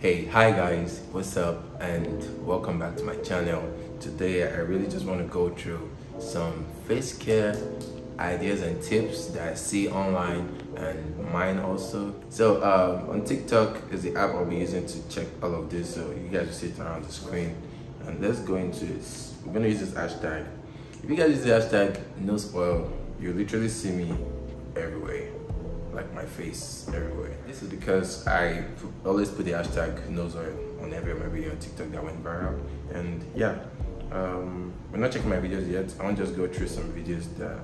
Hey, hi guys, what's up and welcome back to my channel. Today I really just want to go through some face care ideas and tips that I see online and mine also. So um, on TikTok is the app I'll be using to check all of this so you guys will see it around the screen. And let's go into it. We're gonna use this hashtag. If you guys use the hashtag nose oil, you literally see me everywhere like my face everywhere. This is because I always put the hashtag nose oil on every of my video on TikTok that went viral. And yeah, um, we're not checking my videos yet. I want to just go through some videos that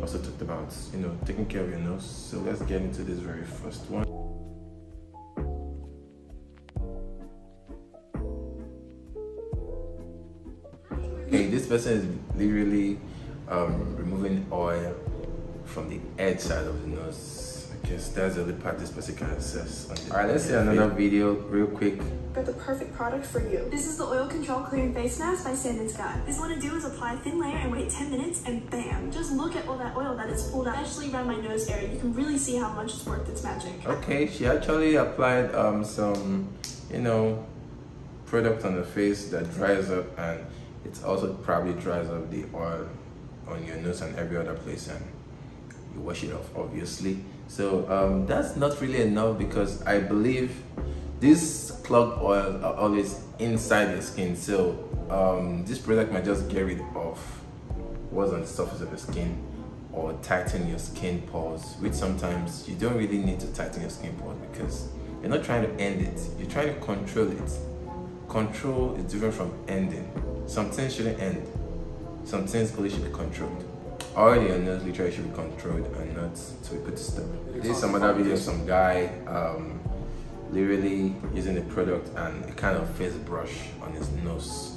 also talked about, you know, taking care of your nose. So let's get into this very first one. Okay, this person is literally um, removing oil from the edge side of the nose because that's the only part this person can access. Alright, let's see another video real quick. Got the perfect product for you. This is the Oil Control Clearing Face Mask by Sand & Sky. This one to do is apply a thin layer and wait 10 minutes and bam! Just look at all that oil that it's pulled out, especially around my nose area. You can really see how much it's worked its magic. Okay, she actually applied um, some, you know, product on the face that dries up and it also probably dries up the oil on your nose and every other place and you wash it off obviously. So um, that's not really enough because I believe this clogged oils are always inside the skin. So um, this product might just get rid of what's on the surface of the skin or tighten your skin pores which sometimes you don't really need to tighten your skin pores because you're not trying to end it. You're trying to control it. Control is different from ending. Some things shouldn't end. Some things only should be controlled all your nose literally should be controlled and not to be put to stop. There's some other video of some guy um, literally using a product and a kind of face brush on his nose.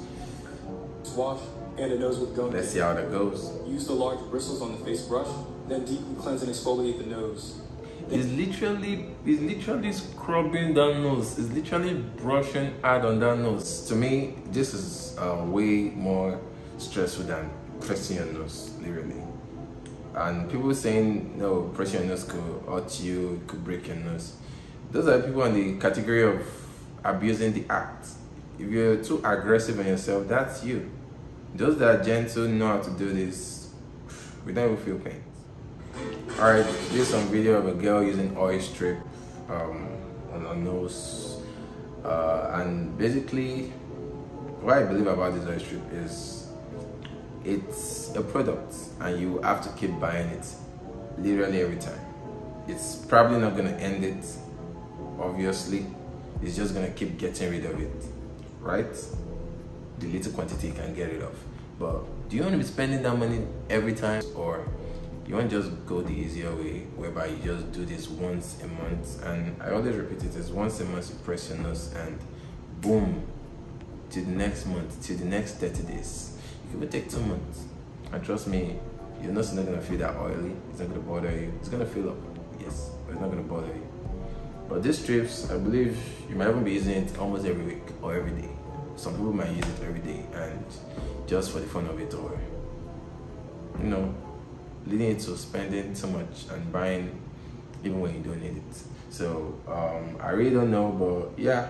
Wash and the nose with gum. Let's see how that goes. Use the large bristles on the face brush, then deeply cleanse and exfoliate the nose. He's literally, he's literally scrubbing that nose. He's literally brushing out on that nose. To me, this is uh, way more stressful than nose, literally. And people saying, no, pressing your nose could hurt you, could break your nose. Those are people in the category of abusing the act. If you're too aggressive on yourself, that's you. Those that are gentle know how to do this. We don't even feel pain. Alright, here's some video of a girl using oil strip um, on her nose. Uh, and basically, what I believe about this oil strip is it's a product and you have to keep buying it literally every time. It's probably not going to end it, obviously. It's just going to keep getting rid of it, right? The little quantity you can get rid of. But do you want to be spending that money every time or you want to just go the easier way whereby you just do this once a month and I always repeat it is once a month you press your nose and boom to the next month to the next 30 days it will take two months. And trust me, your nose is not gonna feel that oily. It's not gonna bother you. It's gonna fill up, yes, but it's not gonna bother you. But these strips, I believe you might even be using it almost every week or every day. Some people might use it every day and just for the fun of it or, you know, leading to spending so much and buying even when you don't need it. So um, I really don't know, but yeah,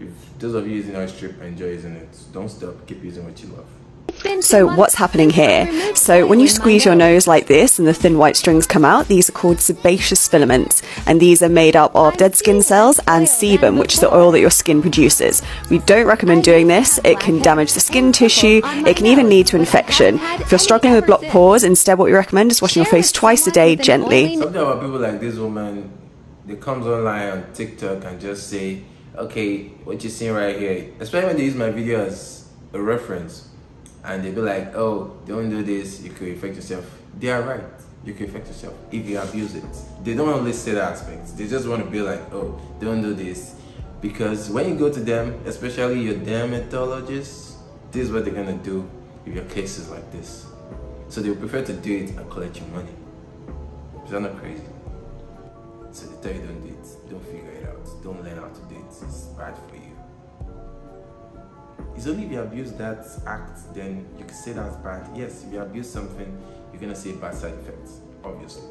if those of you using oil strip enjoy using it, don't stop, keep using what you love. So what's happening here? So when you squeeze your nose like this and the thin white strings come out, these are called sebaceous filaments and these are made up of dead skin cells and sebum, which is the oil that your skin produces. We don't recommend doing this. It can damage the skin tissue. It can even lead to infection. If you're struggling with blocked pores, instead what we recommend is washing your face twice a day gently. Something about people like this woman, they comes online on TikTok and just say, okay, what you're seeing right here, especially when they use my video as a reference and they be like, oh, don't do this, you could affect yourself. They are right. You can affect yourself if you abuse it. They don't only say that aspect. They just want to be like, oh, don't do this. Because when you go to them, especially your dermatologist, this is what they're gonna do if your case is like this. So they prefer to do it and collect your money. Is that not crazy? So they tell you don't do it, don't figure it out, don't learn how to do it, it's bad for you. It's only if you abuse that act, then you can say that's bad. Yes, if you abuse something, you're gonna see bad side effects, obviously.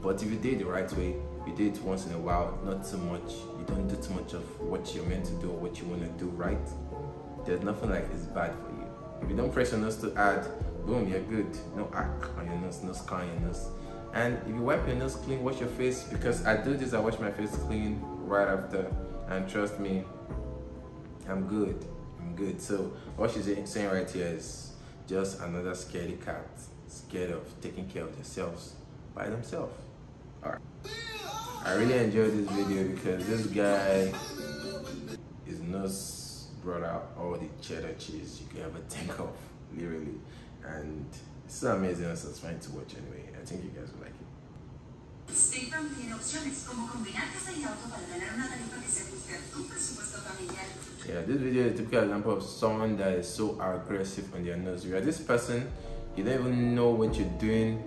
But if you did it the right way, you do it once in a while, not too much. You don't do too much of what you're meant to do or what you want to do, right? There's nothing like it's bad for you. If you don't press your nose to add, boom, you're good. No arc on your nose, no scar on your nose. And if you wipe your nose clean, wash your face because I do this, I wash my face clean right after. And trust me, I'm good. Good. So what she's saying right here is just another scaredy cat, scared of taking care of themselves by themselves. Alright. I really enjoyed this video because this guy is nose brought out all the cheddar cheese you can ever think of, literally. And it's so amazing and satisfying to watch anyway. I think you guys will like it. Opciones como combinar casa y auto para una tarifa que se ajuste a tu presupuesto familiar. Yeah, this video is a typical example of someone that is so aggressive on their nose. You are this person, you don't even know what you're doing.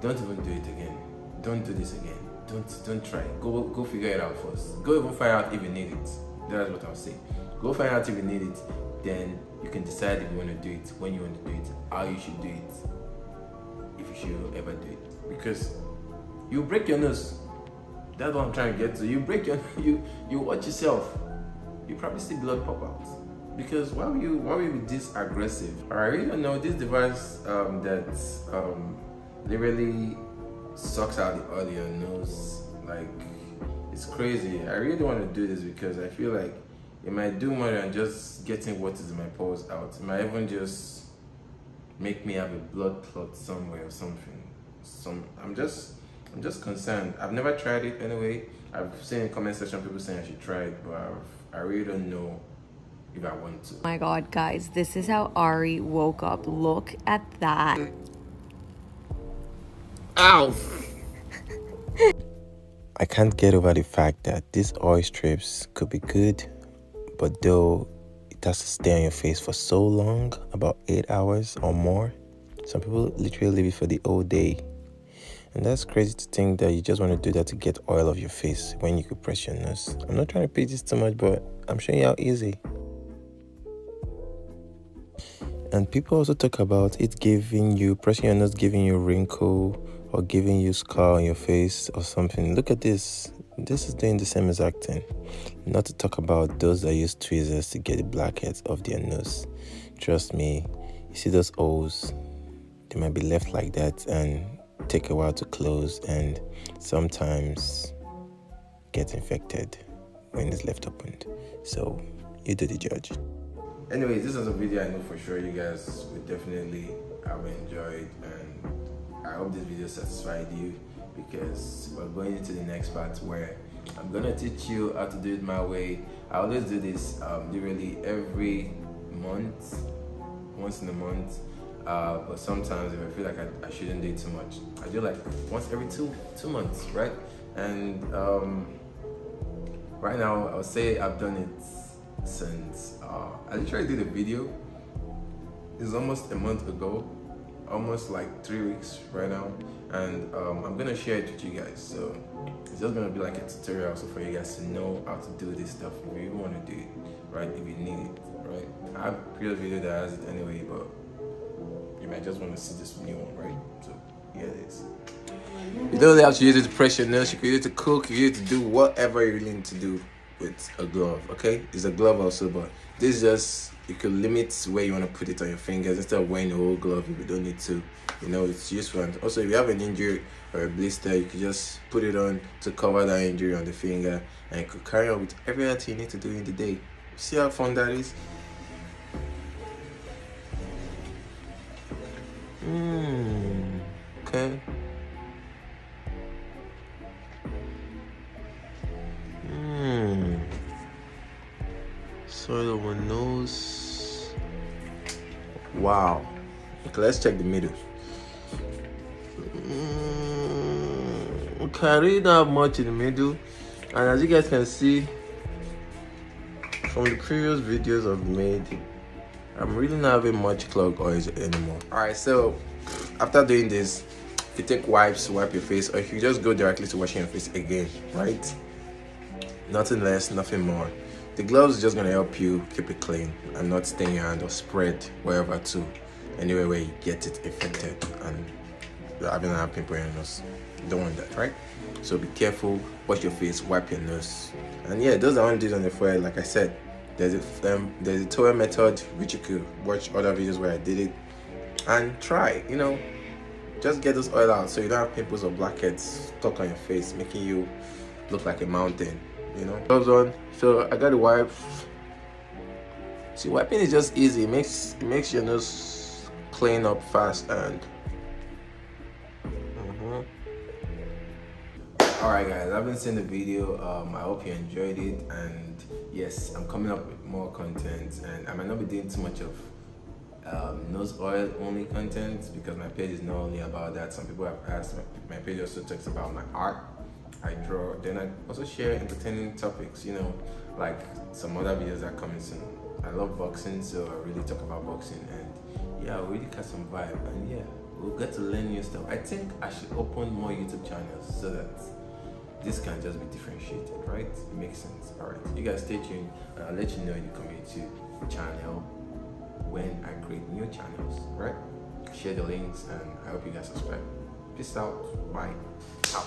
Don't even do it again. Don't do this again. Don't don't try. Go go figure it out first. Go even find out if you need it. That's what I'll say. Go find out if you need it. Then you can decide if you want to do it, when you want to do it, how you should do it, if you should ever do it. Because you break your nose. That's what I'm trying to get to. You break your you you watch yourself. You probably see blood pop out. Because why were you why were you this aggressive? I really don't know this device um, that um, literally sucks out the your nose. Like it's crazy. I really don't want to do this because I feel like it might do more than just getting what is in my pores out. It might even just make me have a blood clot somewhere or something. Some I'm just I'm just concerned. I've never tried it anyway. I've seen in comment section people saying I should try it, but I've, I really don't know if I want to. Oh my god, guys, this is how Ari woke up. Look at that. Ow! I can't get over the fact that these oil strips could be good, but though it has to stay on your face for so long, about eight hours or more, some people literally leave it for the whole day. And that's crazy to think that you just want to do that to get oil off your face when you could press your nose. I'm not trying to preach this too much, but I'm showing you how easy. And people also talk about it giving you, pressing your nose giving you wrinkle or giving you scar on your face or something. Look at this. This is doing the same exact thing. Not to talk about those that use tweezers to get the blackheads off their nose. Trust me, you see those O's, they might be left like that and take a while to close and sometimes get infected when it's left opened. So you do the judge. Anyways, this is a video I know for sure you guys will definitely have enjoyed and I hope this video satisfied you because we're going into the next part where I'm gonna teach you how to do it my way. I always do this um, literally every month, once in a month. Uh, but sometimes if I feel like I, I, shouldn't do it too much, I do like once every two two months, right? And um, right now, I'll say I've done it since uh, I literally did a video. It's almost a month ago, almost like three weeks right now, and um, I'm gonna share it with you guys. So it's just gonna be like a tutorial also for you guys to know how to do this stuff if you want to do it, right? If you need it, right? I have created a video that has it anyway, but might just want to see this new one, right? So here it is. You don't have to use it to press your nails. You can use it to cook. You use it to do whatever you need to do with a glove. Okay, it's a glove also, but this just you can limit where you want to put it on your fingers instead of wearing the whole glove if you don't need to. You know, it's useful. And also, if you have an injury or a blister, you can just put it on to cover that injury on the finger, and you could carry on with everything you need to do in the day. See how fun that is? Mmm. Okay. Soil of my nose. Wow. Okay, let's check the middle. Mm, okay, I really don't have much in the middle. And as you guys can see from the previous videos I've made, I'm really not having much clog oils anymore. Alright, so after doing this, you take wipes to wipe your face, or you just go directly to washing your face again, right? Nothing less, nothing more. The gloves is just gonna help you keep it clean and not stain your hand or spread wherever to, anywhere where you get it infected. And having a on your nose. Don't want that, right? So be careful, wash your face, wipe your nose. And yeah, those are one days on the forehead, like I said. There's a um, there's a towel method which you could watch other videos where I did it and try, you know, just get this oil out so you don't have pimples or blackheads stuck on your face, making you look like a mountain, you know. Gloves on. So I got the wipe. See, wiping is just easy. It makes it makes your nose clean up fast and. Alright guys, I haven't seen the video. Um, I hope you enjoyed it and yes, I'm coming up with more content and I might not be doing too much of um, nose oil only content because my page is not only about that. Some people have asked, my, my page also talks about my art. I draw, then I also share entertaining topics, you know, like some other videos are coming soon. I love boxing, so I really talk about boxing and yeah, I really catch some vibe and yeah, we'll get to learn new stuff. I think I should open more YouTube channels so that this can just be differentiated, right? It makes sense. All right, you guys stay tuned and I'll let you know in the community channel when I create new channels, right? Share the links and I hope you guys subscribe. Peace out. Bye. Out.